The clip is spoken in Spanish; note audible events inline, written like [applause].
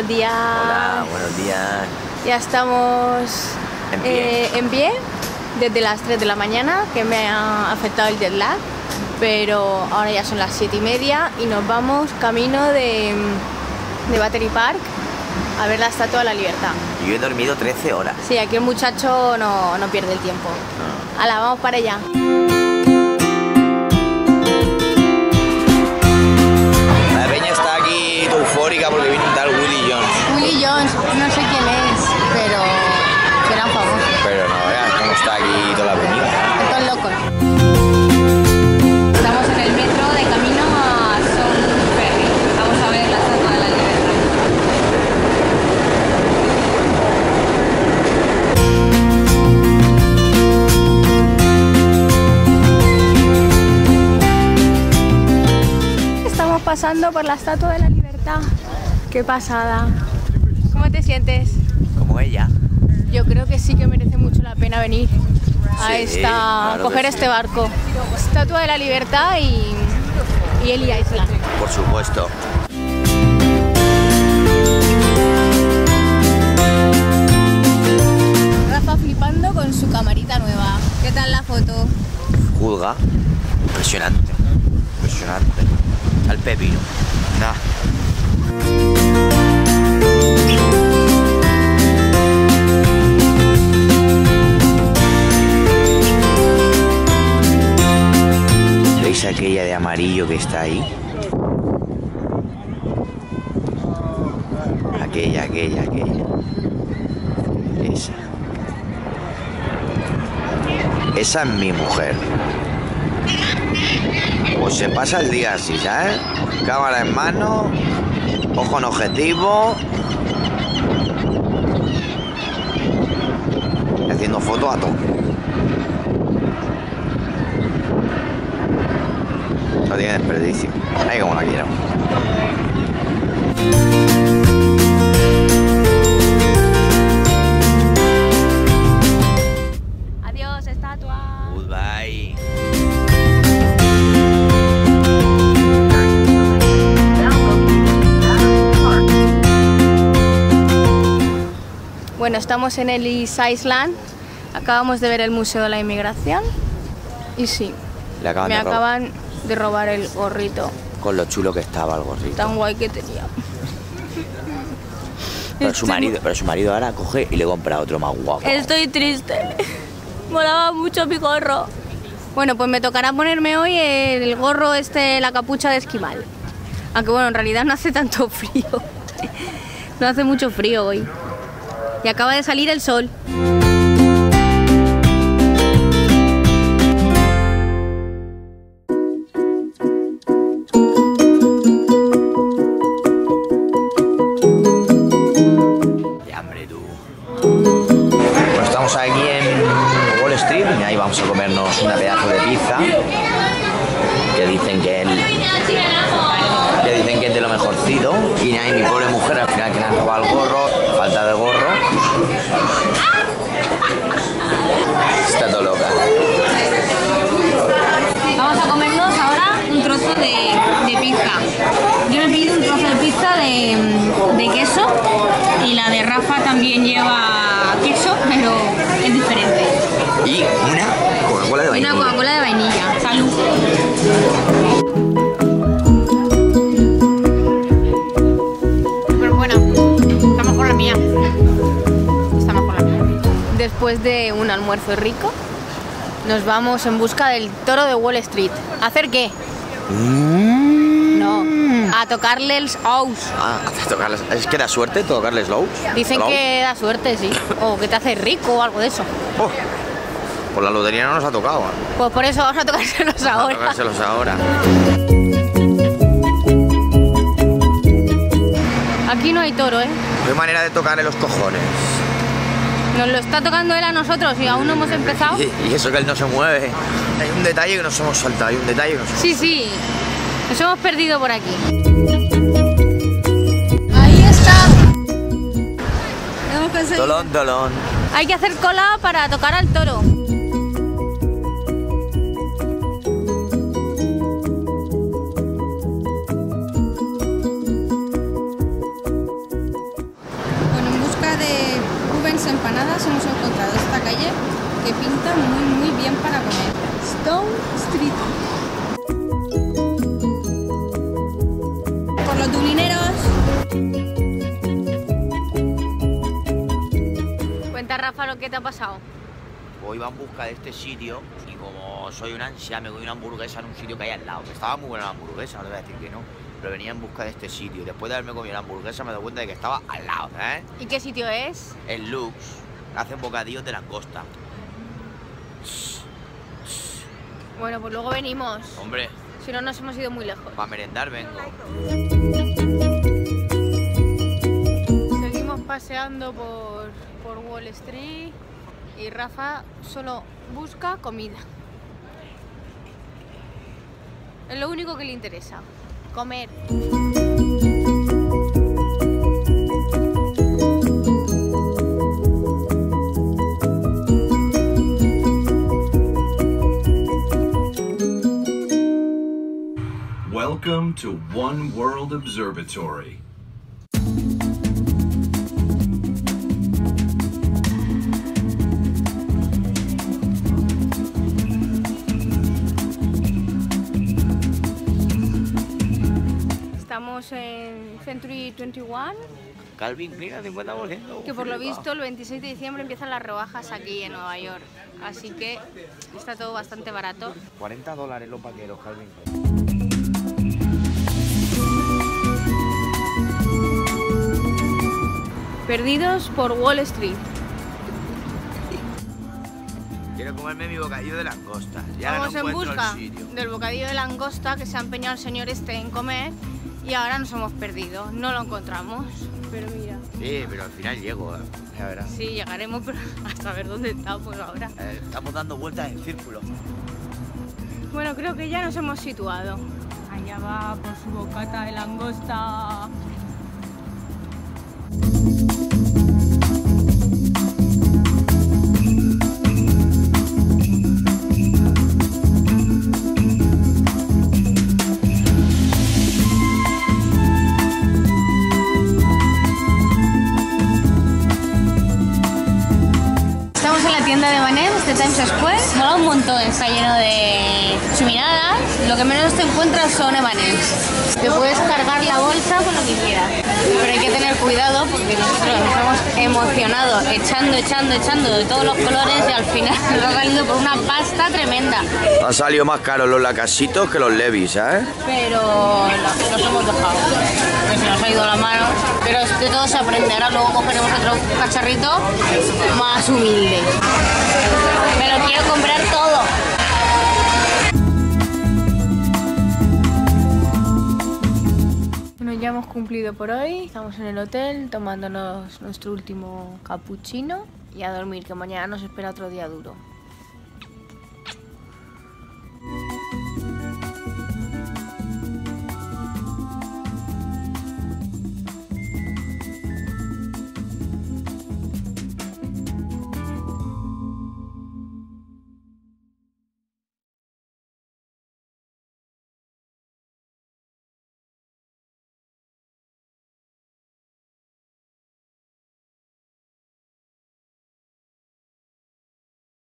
Buenos días. Hola, buenos días. Ya estamos En pie. eh, en pie desde las 3 de la mañana, que me ha afectado el jet lag, pero ahora ya son las 7 y media y nos vamos camino de, de Battery Park a ver la Estatua de la Libertad. Yo he dormido 13 horas. Sí, aquí el muchacho no, no pierde el tiempo. Hala, vamos para allá. Eufórica porque viene un tal Willy Jones. Willy Jones, no sé quién es, pero serán famosos. Pero no veas cómo está aquí toda la peña. Están locos. Estamos en el metro de camino a Son Ferry. Vamos a ver la Estatua de la Libertad. Estamos pasando por la Estatua de la Libertad. Qué pasada. ¿Cómo te sientes? Como ella. Yo creo que sí que merece mucho la pena venir a Sí, esta, claro coger sí. este barco. Estatua de la Libertad y, y Eli Island. Por supuesto. Rafa flipando con su camarita nueva. ¿Qué tal la foto? Juzga. Impresionante. Impresionante. Al pepino. Nah. ¿Veis aquella de amarillo que está ahí? Aquella, aquella, aquella. Esa. Esa es mi mujer. Pues se pasa el día así, ¿sabes? Cámara en mano, ojo en objetivo. Fotos a todo. No tiene desperdicio. Ahí como la quiero. Adiós, estatua. Goodbye. Bueno, estamos en Ellis Island. Acabamos de ver el Museo de la Inmigración. Y sí, Le acaban me de robar. acaban de robar el gorrito Con lo chulo que estaba el gorrito. tan guay que tenía. Pero su Estoy marido, pero su marido ahora coge y le compra otro más guapo. Estoy triste. Molaba mucho mi gorro. Bueno, pues me tocará ponerme hoy el gorro este, la capucha de esquimal. Aunque bueno, en realidad no hace tanto [laughs] frío. No hace mucho frío hoy. Y acaba de salir el sol. De pizza que dicen que él que dicen que es de lo mejorcito y ahí mi pobre mujer al final que le han robado el gorro, falta de gorro. Está todo loca. Después de un almuerzo rico, nos vamos en busca del toro de Wall Street. ¿A hacer qué? No, a tocarle el house. Ah, hace tocarles- es que da suerte tocarles low. Dicen que da suerte, sí. O que te hace rico o algo de eso. Oh, por la lotería no nos ha tocado. ¿eh? Pues por eso vamos a tocárselos Vamos a ahora. tocárselos ahora. Aquí no hay toro, ¿eh? No hay manera de tocarle los cojones. Nos lo está tocando él a nosotros y aún no hemos empezado. Y, y eso que él no se mueve. Hay un detalle que nos hemos saltado, hay un detalle que nos hemos Sí, sí. Nos hemos perdido por aquí. Ahí está. Hemos conseguido. Dolón, dolón. Hay que hacer cola para tocar al toro. atrás hemos encontrado esta calle que pinta muy muy bien para comer. Stone Street. Por los dublineros. Cuenta Rafa lo que te ha pasado. Hoy iba en busca de este sitio y como soy un ansia me comí una hamburguesa en un sitio que hay al lado. Que estaba muy buena la hamburguesa, no te voy a decir que no pero venía en busca de este sitio. Después de haberme comido la hamburguesa me doy cuenta de que estaba al lado, ¿eh? ¿Y qué sitio es? El Lux hacen bocadillos de langosta. Bueno, pues luego venimos. Hombre, Si no, nos hemos ido muy lejos. para merendar vengo. Seguimos paseando por, por Wall Street y Rafa solo busca comida. Es lo único que le interesa. Comer. Welcome to One World Observatory. Estamos en Century 21, Calvin, mira, 50 boletos. que por lo visto el 26 de diciembre empiezan las rebajas aquí en Nueva York. Así que está todo bastante barato. 40 dólares los vaqueros, Calvin. Perdidos por Wall Street. Quiero comerme mi bocadillo de langosta. Ya Vamos no en busca el sitio. del bocadillo de langosta que se ha empeñado el señor este en comer y ahora nos hemos perdido. No lo encontramos. Pero mira. Sí, pero al final llego, ¿eh? ya verás. Sí, llegaremos pero [laughs] a saber dónde estamos ahora. Eh, estamos dando vueltas en círculo. Bueno, creo que ya nos hemos situado. Allá va por su bocata de langosta. Tienda de Manet de Times Square. Mola un montón, está lleno de chuminadas. Lo que menos te encuentras son emanems. Te puedes cargar la bolsa con lo que quieras. Pero hay que tener cuidado porque nosotros nos hemos emocionado echando, echando, echando de todos los colores y al final [laughs] nos ha salido por una pasta tremenda. Han salido más caros los lacasitos que los levis, ¿eh? Pero no, nos hemos dejado. Que se nos ha ido la mano. Pero de todo se aprende. Ahora luego cogeremos otro cacharrito más humilde. Me lo quiero comprar todo. Bueno, ya hemos cumplido por hoy. Estamos en el hotel tomándonos nuestro último cappuccino y a dormir, que mañana nos espera otro día duro.